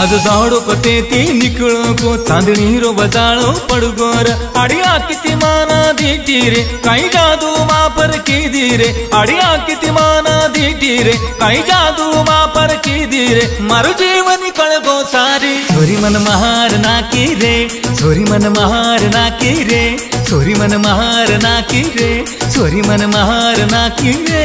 आज झाडो पते ती निकळ को, चांदणी रो बजाळो पडगोर आडिया किती माना दिटी रे काही जादू मापर की रे. आडिया किती माना दिटी रे काही जादू मापर की रे. मारू जीवन कळगो सारी. छोरी मन महार नाकी रे छोरी मन महार नाकी रे. छोरी मन महार नाकी रे छोरी मन महार नाकी रे.